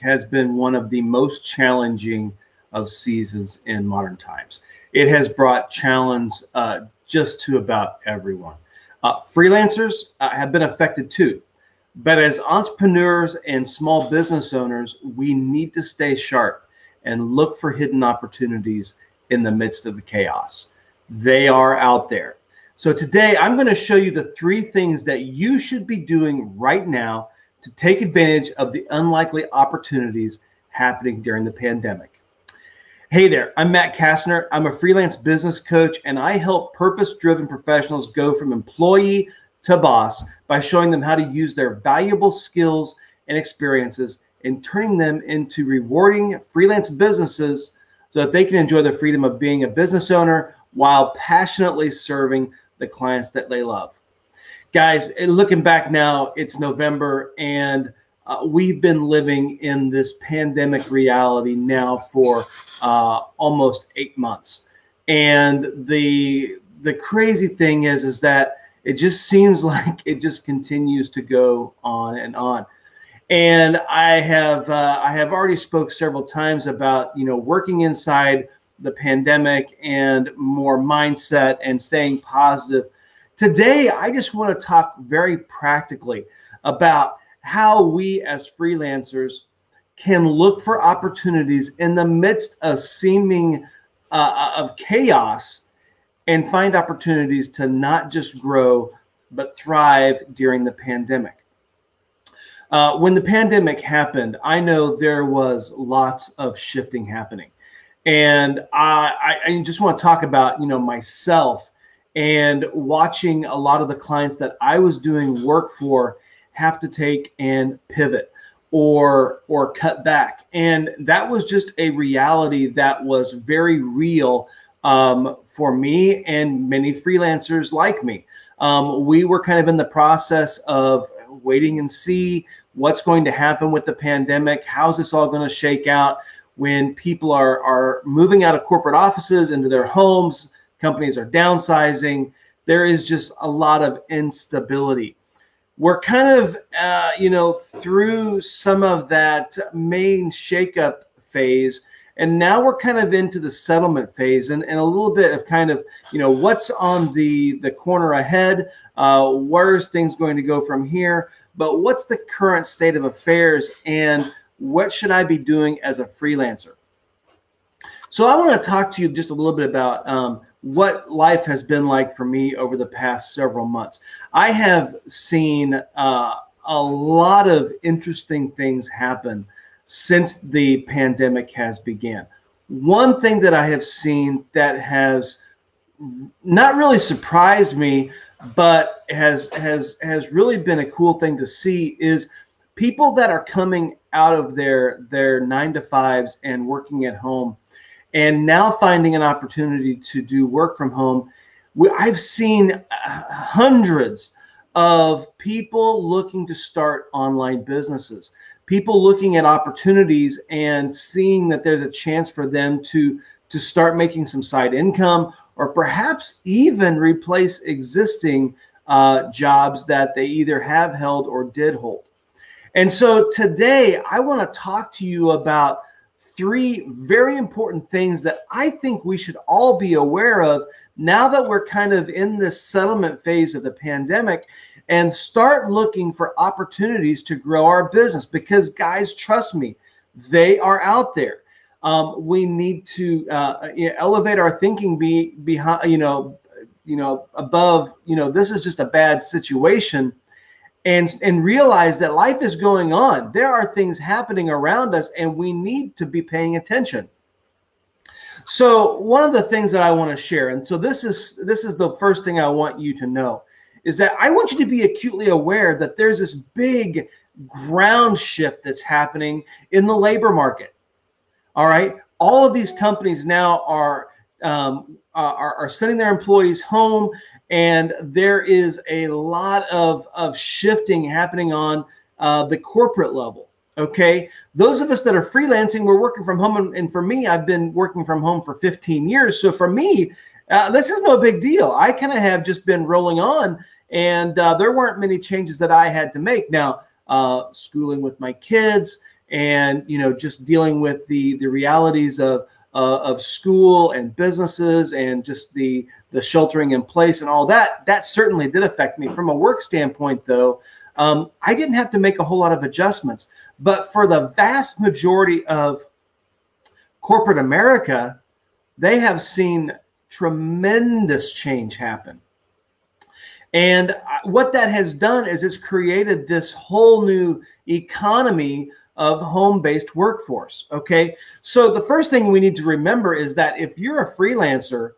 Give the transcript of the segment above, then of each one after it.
has been one of the most challenging of seasons in modern times. It has brought challenge uh, just to about everyone. Uh, freelancers uh, have been affected too. But as entrepreneurs and small business owners, we need to stay sharp and look for hidden opportunities in the midst of the chaos. They are out there. So today I'm going to show you the three things that you should be doing right now to take advantage of the unlikely opportunities happening during the pandemic. Hey there, I'm Mat Casner. I'm a freelance business coach and I help purpose driven professionals go from employee to boss by showing them how to use their valuable skills and experiences and turning them into rewarding freelance businesses so that they can enjoy the freedom of being a business owner while passionately serving the clients that they love. Guys, looking back now, it's November and uh, we've been living in this pandemic reality now for uh, almost eight months. And the the crazy thing is, is that it just seems like it just continues to go on and on. And I have uh, I have already spoke several times about you know working inside the pandemic and more mindset and staying positive. Today, I just want to talk very practically about how we as freelancers can look for opportunities in the midst of seeming uh, of chaos and find opportunities to not just grow but thrive during the pandemic. Uh, when the pandemic happened, I know there was lots of shifting happening, and I, I just want to talk about you know myself and watching a lot of the clients that I was doing work for have to take and pivot or or cut back, and that was just a reality that was very real um, for me and many freelancers like me. Um, we were kind of in the process of waiting and see what's going to happen with the pandemic. How's this all going to shake out when people are, are moving out of corporate offices into their homes? Companies are downsizing. There is just a lot of instability. We're kind of, uh, you know, through some of that main shakeup phase and now we're kind of into the settlement phase and, and a little bit of kind of you know what's on the the corner ahead uh, where's things going to go from here but what's the current state of affairs and what should i be doing as a freelancer so i want to talk to you just a little bit about um, what life has been like for me over the past several months i have seen uh, a lot of interesting things happen since the pandemic has began. One thing that I have seen that has not really surprised me, but has has has really been a cool thing to see is people that are coming out of their their nine to fives and working at home and now finding an opportunity to do work from home i've seen uh, hundreds of people looking to start online businesses people looking at opportunities and seeing that there's a chance for them to to start making some side income or perhaps even replace existing uh, jobs that they either have held or did hold. And so today I want to talk to you about three very important things that I think we should all be aware of now that we're kind of in this settlement phase of the pandemic and start looking for opportunities to grow our business because guys trust me they are out there. Um, we need to uh, elevate our thinking be behind you know you know above you know this is just a bad situation and and realize that life is going on there are things happening around us and we need to be paying attention so one of the things that i want to share and so this is this is the first thing i want you to know is that I want you to be acutely aware that there's this big ground shift that's happening in the labor market. All right. All of these companies now are um, are, are sending their employees home, and there is a lot of, of shifting happening on uh, the corporate level. Okay. Those of us that are freelancing, we're working from home. And, and for me, I've been working from home for 15 years. So for me, uh, this is no big deal. I kind of have just been rolling on, and uh, there weren't many changes that I had to make. Now, uh, schooling with my kids and you know just dealing with the the realities of uh, of school and businesses and just the the sheltering in place and all that that certainly did affect me. From a work standpoint though um, i didn't have to make a whole lot of adjustments. But for the vast majority of corporate america they have seen tremendous change happen. And uh, what that has done is it's created this whole new economy of home based workforce. Okay. So the first thing we need to remember is that if you're a freelancer,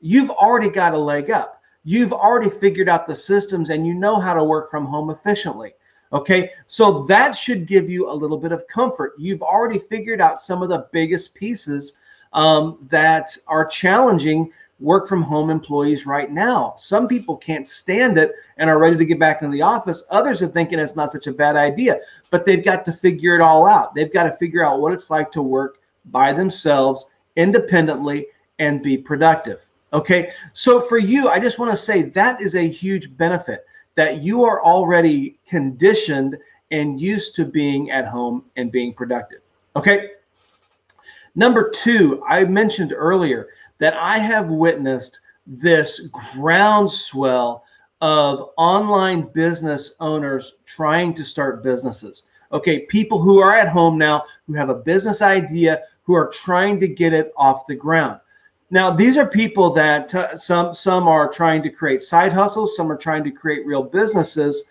you've already got a leg up. You've already figured out the systems and you know how to work from home efficiently. Okay. So that should give you a little bit of comfort. You've already figured out some of the biggest pieces um, that are challenging work from home employees right now. Some people can't stand it and are ready to get back into the office. Others are thinking it's not such a bad idea, but they've got to figure it all out. They've got to figure out what it's like to work by themselves independently and be productive. Okay. So for you, I just want to say that is a huge benefit that you are already conditioned and used to being at home and being productive. Okay. Number two, I mentioned earlier that I have witnessed this groundswell of online business owners trying to start businesses. Okay, people who are at home now, who have a business idea, who are trying to get it off the ground. Now, these are people that uh, some some are trying to create side hustles, some are trying to create real businesses,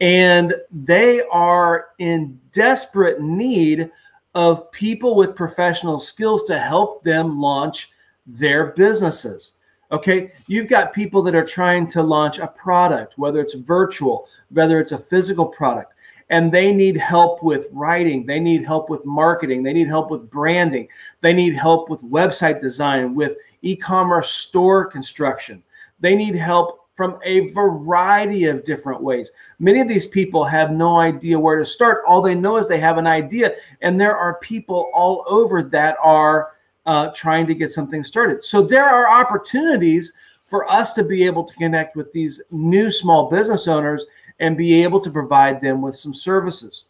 and they are in desperate need of people with professional skills to help them launch their businesses. Okay, you've got people that are trying to launch a product, whether it's virtual, whether it's a physical product, and they need help with writing, they need help with marketing, they need help with branding, they need help with website design, with e commerce store construction. They need help from a variety of different ways. Many of these people have no idea where to start. All they know is they have an idea, and there are people all over that are uh, trying to get something started. So there are opportunities for us to be able to connect with these new small business owners and be able to provide them with some services.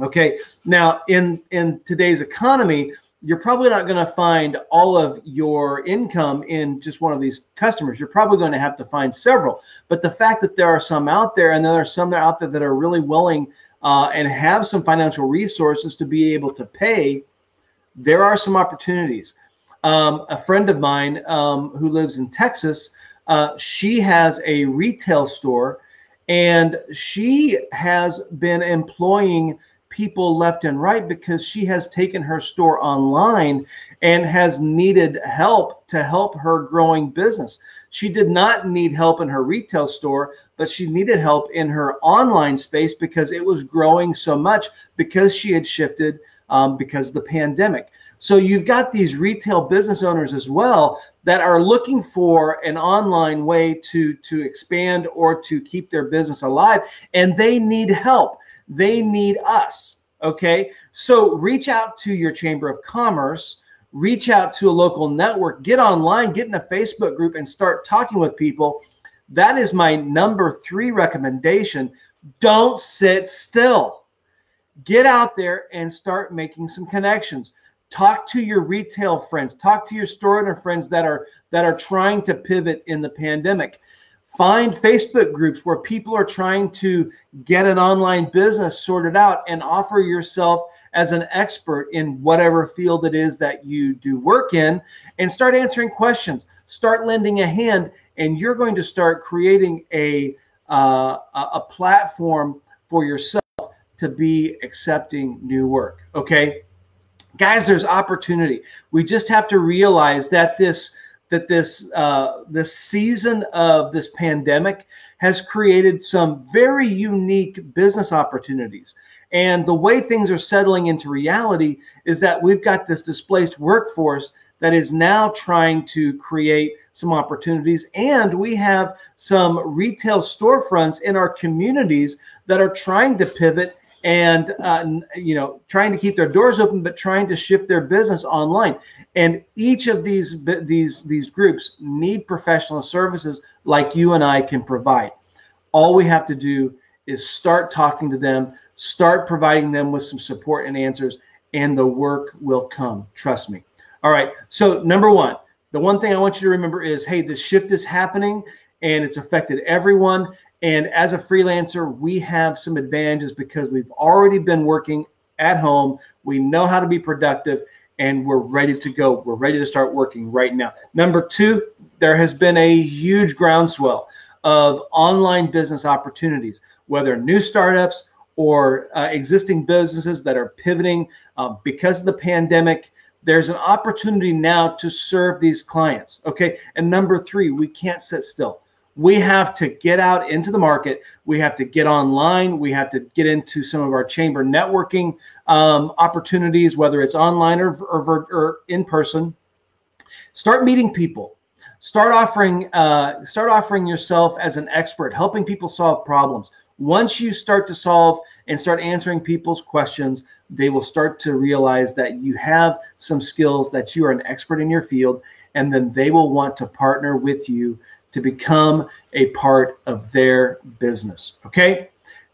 Okay, now in in today's economy, you're probably not going to find all of your income in just one of these customers. You're probably going to have to find several. But the fact that there are some out there, and there are some out there that are really willing uh, and have some financial resources to be able to pay there are some opportunities. Um, a friend of mine um, who lives in Texas, uh, she has a retail store and she has been employing people left and right because she has taken her store online and has needed help to help her growing business. She did not need help in her retail store, but she needed help in her online space because it was growing so much because she had shifted um, because of the pandemic. So you've got these retail business owners as well that are looking for an online way to to expand or to keep their business alive, and they need help. They need us. Okay, so reach out to your chamber of commerce. Reach out to a local network, get online, get in a Facebook group, and start talking with people. That is my number three recommendation. Don't sit still get out there and start making some connections talk to your retail friends talk to your store owner friends that are that are trying to pivot in the pandemic find facebook groups where people are trying to get an online business sorted out and offer yourself as an expert in whatever field it is that you do work in and start answering questions start lending a hand and you're going to start creating a uh, a platform for yourself to be accepting new work. Okay. Guys, there's opportunity. We just have to realize that this that this uh, this season of this pandemic has created some very unique business opportunities. And the way things are settling into reality is that we've got this displaced workforce that is now trying to create some opportunities. And we have some retail storefronts in our communities that are trying to pivot and uh, you know trying to keep their doors open but trying to shift their business online and each of these these these groups need professional services like you and I can provide all we have to do is start talking to them Start providing them with some support and answers, and the work will come. Trust me. All right. So, number one, the one thing I want you to remember is hey, this shift is happening and it's affected everyone. And as a freelancer, we have some advantages because we've already been working at home. We know how to be productive and we're ready to go. We're ready to start working right now. Number two, there has been a huge groundswell of online business opportunities, whether new startups or uh, existing businesses that are pivoting uh, because of the pandemic. There's an opportunity now to serve these clients. Okay. And number three, we can't sit still we have to get out into the market. We have to get online. We have to get into some of our chamber networking um, opportunities, whether it's online or, or, or, in person. Start meeting people. Start offering, uh, start offering yourself as an expert, helping people solve problems. Once you start to solve and start answering people's questions, they will start to realize that you have some skills, that you are an expert in your field, and then they will want to partner with you to become a part of their business. Okay.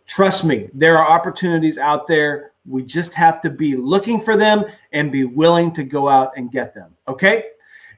Trust me, there are opportunities out there. We just have to be looking for them and be willing to go out and get them. Okay.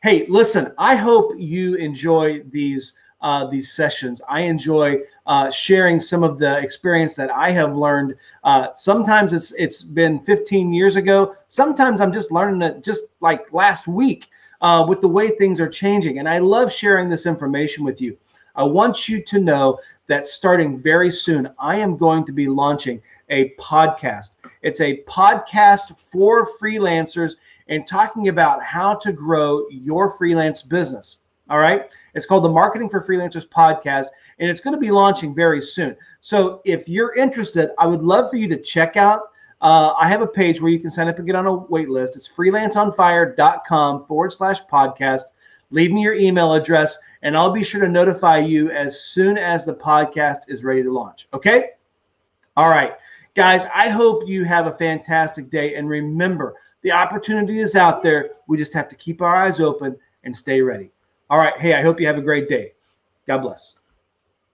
Hey, listen, I hope you enjoy these uh, these sessions. I enjoy uh, sharing some of the experience that I have learned. Uh, sometimes it's it's been 15 years ago. Sometimes I'm just learning it just like last week uh, with the way things are changing. And I love sharing this information with you. I want you to know that starting very soon, I am going to be launching a podcast. It's a podcast for freelancers and talking about how to grow your freelance business. All right. It's called the Marketing for Freelancers podcast, and it's going to be launching very soon. So if you're interested, I would love for you to check out uh, I have a page where you can sign up and get on a wait list. It's freelanceonfire.com forward slash podcast. Leave me your email address, and I'll be sure to notify you as soon as the podcast is ready to launch. Okay? All right. Guys, I hope you have a fantastic day. And remember, the opportunity is out there. We just have to keep our eyes open and stay ready. All right. Hey, I hope you have a great day. God bless.